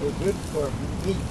good for meat.